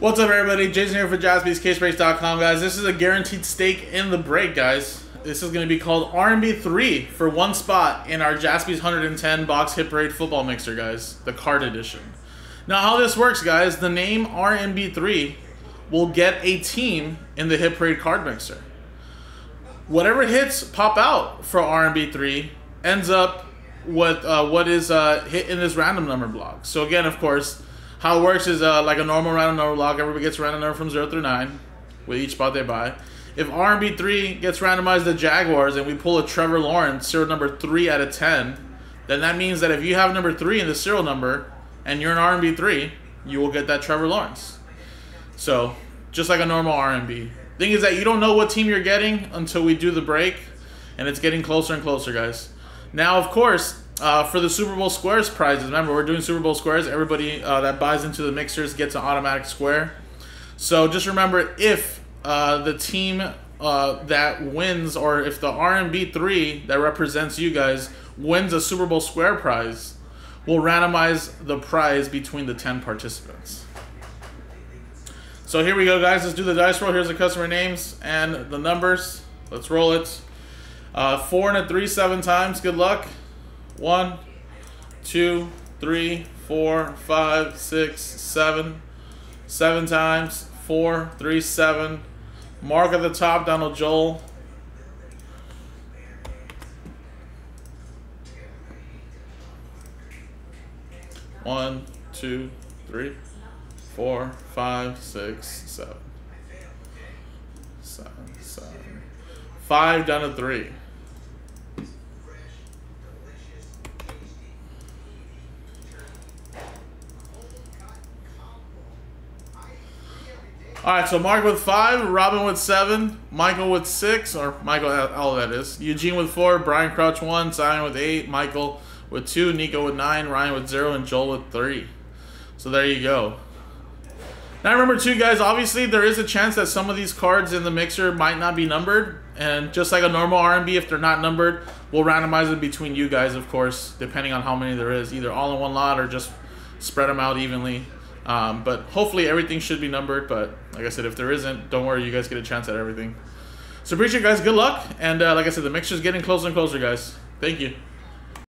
What's up, everybody? Jason here for jaspyscasebreaks.com, guys. This is a guaranteed stake in the break, guys. This is going to be called RNB 3 for one spot in our Jaspy's 110 box hit parade football mixer, guys. The card edition. Now, how this works, guys, the name RNB 3 will get a team in the hit parade card mixer. Whatever hits pop out for RNB 3 ends up what uh, what is uh, hit in this random number block. So again, of course, how it works is uh, like a normal random number block. Everybody gets random number from 0 through 9 with each spot they buy. If RNB3 gets randomized to Jaguars and we pull a Trevor Lawrence serial number 3 out of 10, then that means that if you have number 3 in the serial number and you're an RNB3, you will get that Trevor Lawrence. So, just like a normal RNB. Thing is that you don't know what team you're getting until we do the break, and it's getting closer and closer, guys. Now, of course, uh, for the Super Bowl Squares prizes, remember, we're doing Super Bowl Squares. Everybody uh, that buys into the mixers gets an automatic square. So just remember, if uh, the team uh, that wins, or if the RNB 3 that represents you guys wins a Super Bowl Square prize, we'll randomize the prize between the 10 participants. So here we go, guys. Let's do the dice roll. Here's the customer names and the numbers. Let's roll it. Uh, four and a three, seven times. Good luck. One, two, three, four, five, six, seven. Seven times. Four, three, seven. Mark at the top, Donald Joel. One, two, three, four, five, six, seven. Seven, seven. Five down to three. All right, so Mark with five, Robin with seven, Michael with six, or Michael, all that is. Eugene with four, Brian Crouch one, Simon with eight, Michael with two, Nico with nine, Ryan with zero, and Joel with three. So there you go. Now remember too, guys, obviously there is a chance that some of these cards in the mixer might not be numbered. And just like a normal RNB, if they're not numbered, we'll randomize it between you guys, of course, depending on how many there is. Either all in one lot or just spread them out evenly. Um, but hopefully everything should be numbered. But like I said, if there isn't, don't worry. You guys get a chance at everything. So appreciate it, guys. Good luck. And uh, like I said, the mixer's getting closer and closer, guys. Thank you.